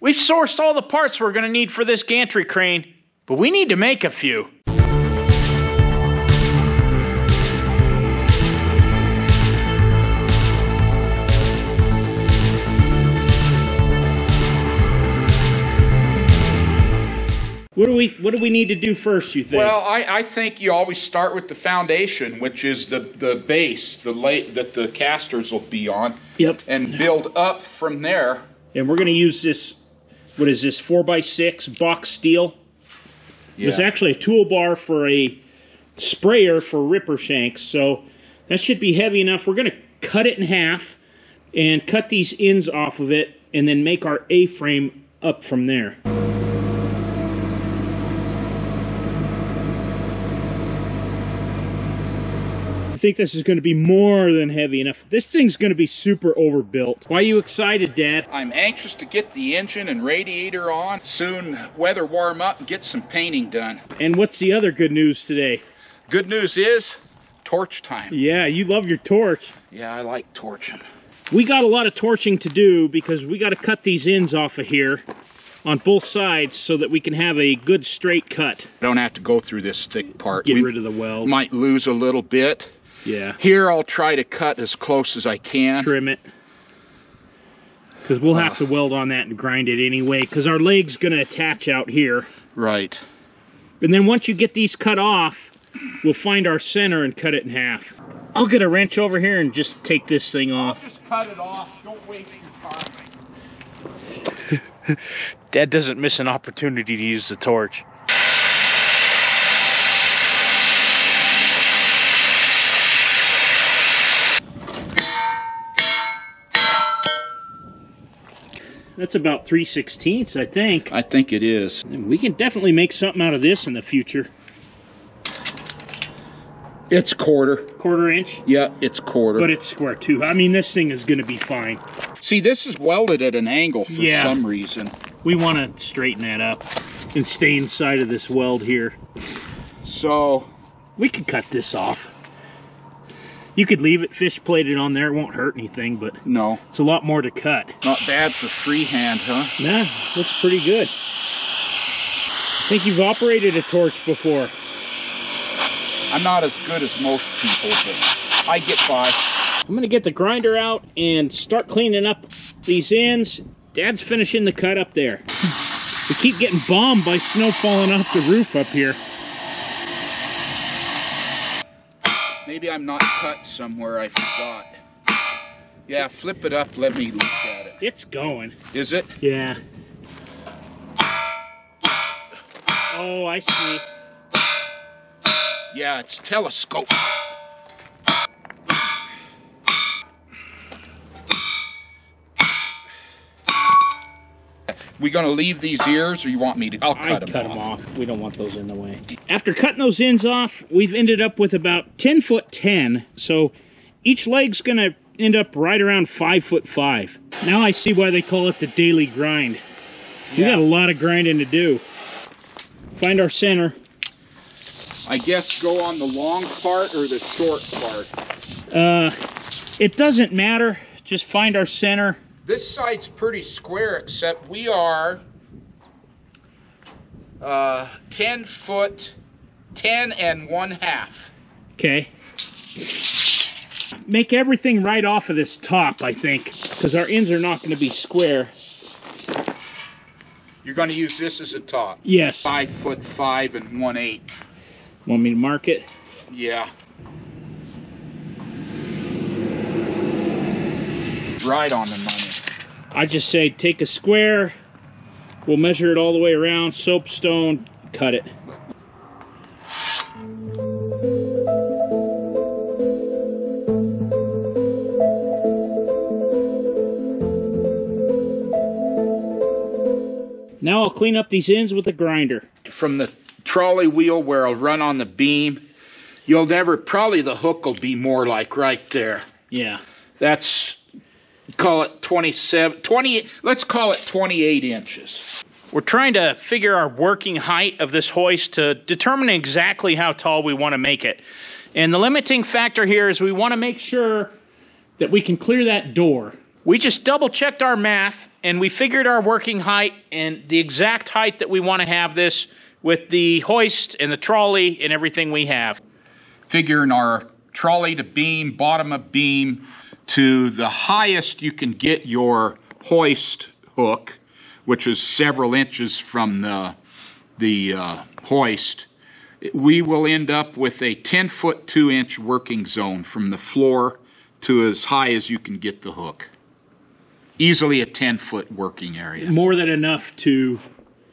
We've sourced all the parts we're going to need for this gantry crane, but we need to make a few. What do we What do we need to do first? You think? Well, I, I think you always start with the foundation, which is the, the base, the late that the casters will be on, yep. and build up from there. And we're going to use this. What is this? Four x six box steel. Yeah. It's actually a toolbar for a sprayer for ripper shanks, so that should be heavy enough. We're going to cut it in half and cut these ends off of it, and then make our A-frame up from there. Think this is going to be more than heavy enough. This thing's going to be super overbuilt. Why are you excited, Dad? I'm anxious to get the engine and radiator on. Soon weather warm up and get some painting done. And what's the other good news today? Good news is torch time. Yeah, you love your torch. Yeah, I like torching. We got a lot of torching to do because we got to cut these ends off of here on both sides so that we can have a good straight cut. Don't have to go through this thick part. Get we rid of the weld. Might lose a little bit. Yeah. Here I'll try to cut as close as I can. Trim it. Because we'll have Uh. to weld on that and grind it anyway because our leg's going to attach out here. Right. And then once you get these cut off, we'll find our center and cut it in half. I'll get a wrench over here and just take this thing off. Just cut it off. Don't waste your time. Dad doesn't miss an opportunity to use the torch. That's about 3 sixteenths, I think. I think it is. And we can definitely make something out of this in the future. It's quarter. Quarter inch, Yeah, it's quarter. but it's square too. I mean, this thing is going to be fine. See, this is welded at an angle for Yeah. some reason. We want to straighten that up and stay inside of this weld here. So, We could cut this off. You could leave it fish plated on there, it won't hurt anything, but no. it's a lot more to cut. Not bad for freehand, huh? Nah, looks pretty good. I think you've operated a torch before. I'm not as good as most people, but I get by. I'm gonna get the grinder out and start cleaning up these ends. Dad's finishing the cut up there. We keep getting bombed by snow falling off the roof up here. Maybe I'm not cut somewhere I forgot. Yeah, flip it up, let me look at it. It's going. Is it? Yeah. Oh, I see. Yeah, it's telescope. We gonna leave these ears, or you want me to? I'll cut cut them them off. off. We don't want those in the way. After cutting those ends off, we've ended up with about 10 foot 10. So each leg's gonna end up right around five foot five. Now I see why they call it the daily grind. We got a lot of grinding to do. Find our center. I guess go on the long part or the short part. Uh, it doesn't matter. Just find our center. This side's pretty square, except we are uh, 10 foot, 10 and one half. Okay. Make everything right off of this top, I think, because our ends are not going to be square. You're gonna use this as a top. Yes. Five foot five and one eighth. Want me to mark it? Yeah. Right on the money. I just say take a square, we'll measure it all the way around, soapstone, cut it. Now I'll clean up these ends with a grinder. From the trolley wheel where I'll run on the beam, you'll never, probably the hook will be more like right there. Yeah. That's, call it 27, 20, let's call it 28 inches. We're trying to figure our working height of this hoist to determine exactly how tall we want to make it. And the limiting factor here is we want to make sure that we can clear that door. we just double checked our math and we figured our working height and the exact height that we want to have this with the hoist and the trolley and everything we have. Figuring our trolley to beam, bottom of beam, to the highest you can get your hoist hook, which is several inches from the, the uh, hoist, we will end up with a 10 foot 2 inch working zone from the floor to as high as you can get the hook. Easily a 10 foot working area. More than enough to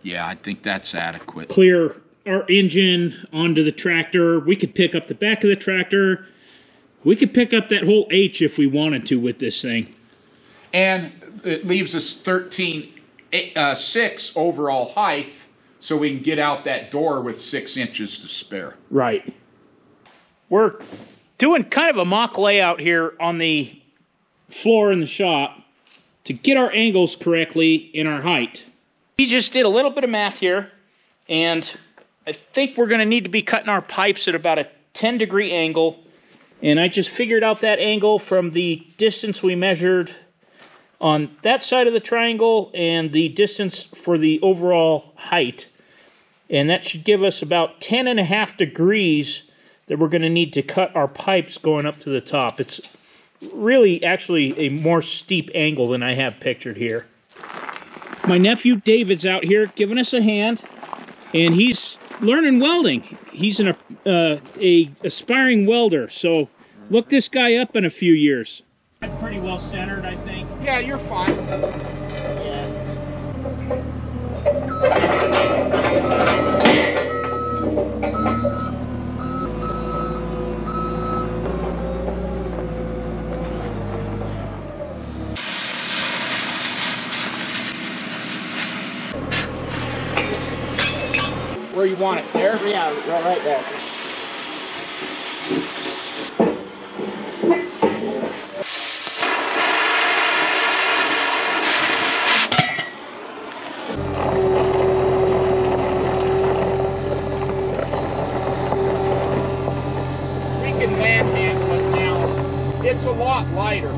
Yeah, I think that's adequate. clear our engine onto the tractor. We could pick up the back of the tractor. We could pick up that whole H if we wanted to with this thing. And it leaves us 13, eight- uh, 6 overall height, so we can get out that door with 6 inches to spare. Right. We're doing kind of a mock layout here on the floor in the shop to get our angles correctly in our height. We just did a little bit of math here, and I think we're going to need to be cutting our pipes at about a 10 degree angle. And I just figured out that angle from the distance we measured on that side of the triangle and the distance for the overall height. And that should give us about 10 and a half degrees that we're going to need to cut our pipes going up to the top. It's really actually a more steep angle than I have pictured here. My nephew David's out here giving us a hand, and he's learning welding. He's an uh, a aspiring welder, so look this guy up in a few years. Pretty well centered, I think. Yeah, you're fine. You want it? There? Yeah, right, there. We can manhandle it now. It's a lot lighter.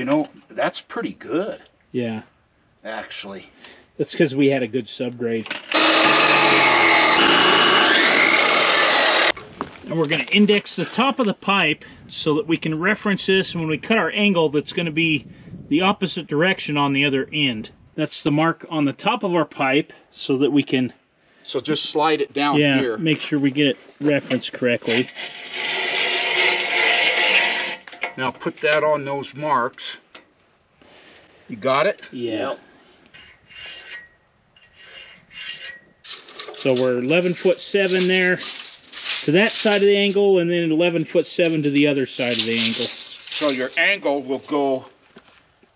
You know, that's pretty good, Yeah, actually. that's because we had a good subgrade. And we're going to index the top of the pipe so that we can reference this when we cut our angle that's going to be the opposite direction on the other end. That's the mark on the top of our pipe so that we can So just slide it down yeah, here. make sure we get it referenced correctly. Now put that on those marks. You got it? Yeah. So we're 11 foot 7 there to that side of the angle and then 11 foot 7 to the other side of the angle. So your angle will go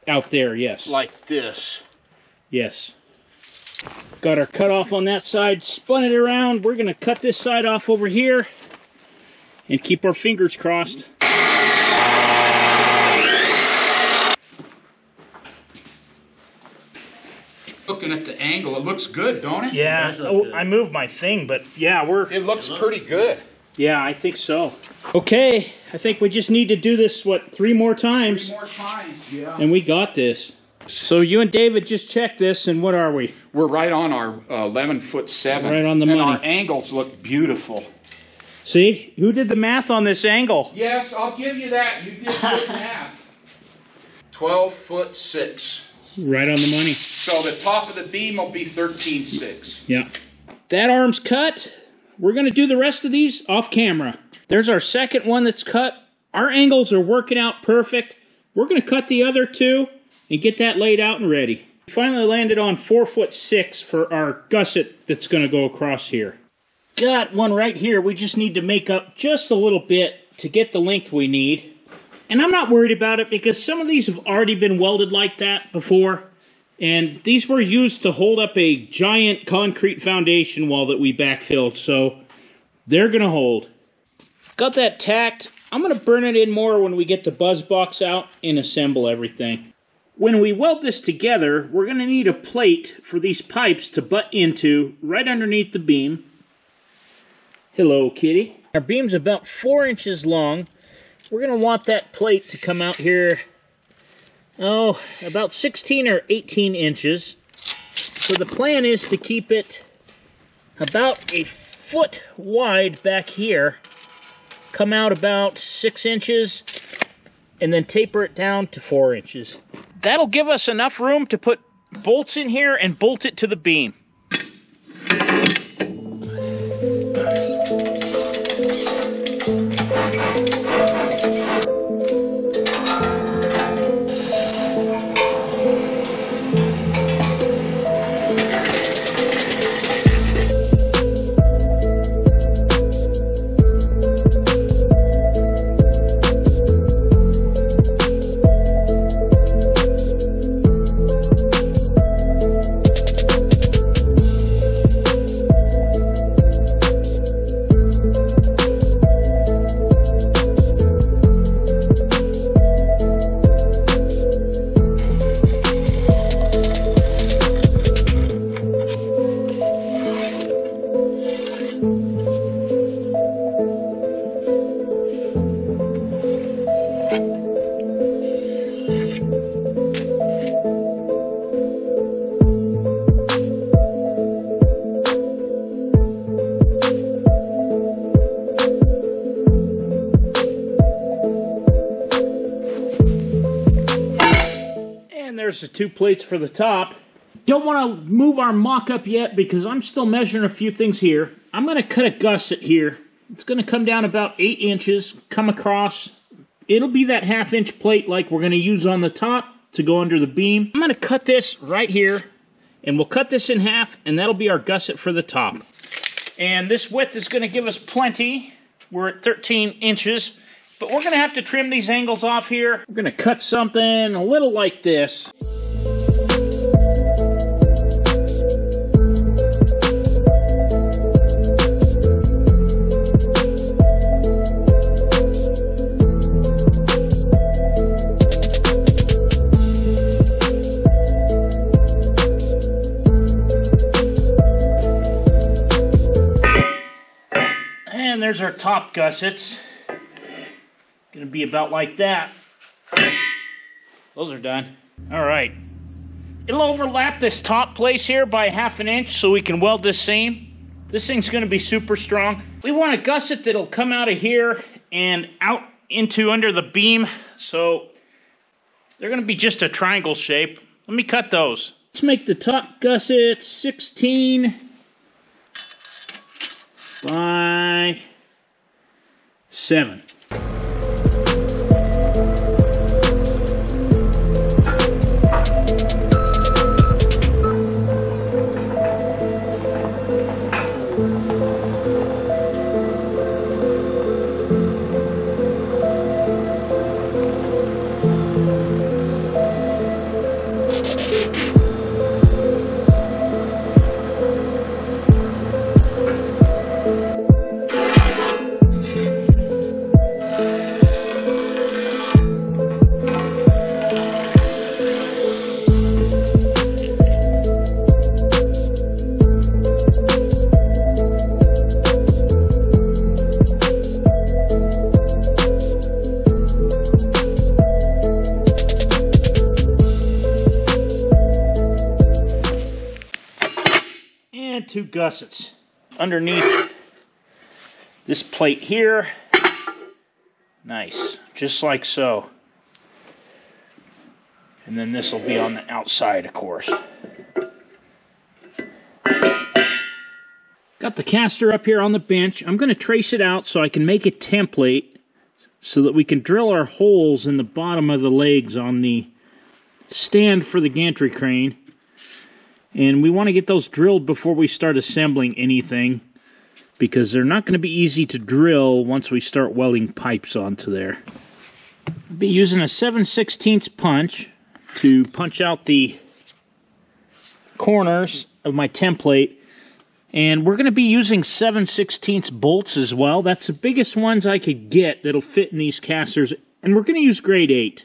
Out there, yes. like this. Yes. Got our cut off on that side, spun it around. We're going to cut this side off over here and keep our fingers crossed. Looking at the angle, it looks good, don't it? Yeah, does look oh. I moved my thing, but yeah, we're It looks pretty good. yeah, I think so. Okay, I think we just need to do this what three more times. Three More times, yeah. And we got this. So you and David just checked this, and what are we? We're right on our uh, 11 foot 7. Right on the and money. our angles look beautiful. See, who did the math on this angle? Yes, I'll give you that. You did good math. 12 foot 6. Right on the money. So the top of the beam will be 13 6. Yeah. That arm's cut. We're going to do the rest of these off camera. There's our second one that's cut. Our angles are working out perfect. We're going to cut the other two and get that laid out and ready. Finally landed on four foot six for our gusset that's going to go across here. Got one right here. We just need to make up just a little bit to get the length we need. And I'm not worried about it because some of these have already been welded like that before. And these were used to hold up a giant concrete foundation wall that we backfilled, so they're gonna hold. Got that tacked. I'm gonna burn it in more when we get the buzz box out and assemble everything. When we weld this together, we're gonna need a plate for these pipes to butt into right underneath the beam. Hello, kitty. Our beam's about four inches long. We're gonna want that plate to come out here, oh, about 16 or 18 inches. So the plan is to keep it about a foot wide back here, come out about six inches, and then taper it down to four inches. That'll give us enough room to put bolts in here and bolt it to the beam. There's the two plates for the top. Don't want to move our mock-up yet because I'm still measuring a few things here. I'm going to cut a gusset here. It's going to come down about 8 inches, come across. It'll be that half-inch plate like we're going to use on the top to go under the beam. I'm going to cut this right here, and we'll cut this in half, and that'll be our gusset for the top. And this width is going to give us plenty. We're at 13 inches. But we're going to have to trim these angles off here. We're going to cut something a little like this. And there's our top gussets. Gonna be about like that. Those are done. All right. It'll overlap this top place here by half an inch so we can weld this seam. This thing's gonna be super strong. We want a gusset that'll come out of here and out into under the beam. So they're gonna be just a triangle shape. Let me cut those. Let's make the top gusset 16 by 7. And two gussets underneath this plate here. Nice, just like so. And then this will be on the outside, of course. Got the caster up here on the bench. I'm going to trace it out so I can make a template so that we can drill our holes in the bottom of the legs on the stand for the gantry crane. And we want to get those drilled before we start assembling anything because they're not going to be easy to drill once we start welding pipes onto there. I'll be using a 7 16 punch to punch out the corners of my template. And we're going to be using 7 16 bolts as well. That's the biggest ones I could get that'll fit in these casters. And we're going to use grade 8.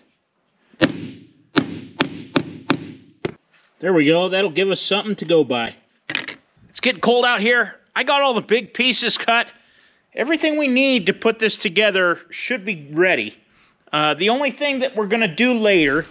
There we go. That'll give us something to go by. It's getting cold out here. I got all the big pieces cut. everything we need to put this together should be ready. Uh, the only thing that we're going to do later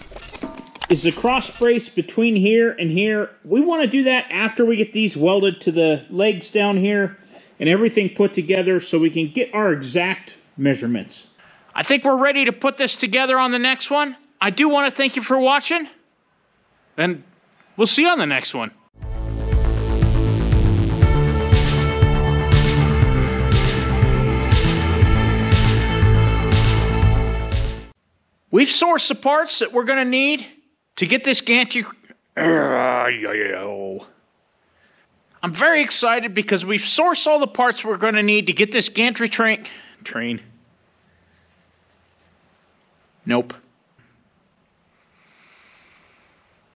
is the cross brace between here and here. We want to do that after we get these welded to the legs down here and everything put together so we can get our exact measurements. I think we're ready to put this together on the next one. I do want to thank you for watching, and we'll see you on the next one. We've sourced the parts that we're going to need to get this gantry. I'm very excited because we've sourced all the parts we're going to need to get this gantry train. Train. Nope.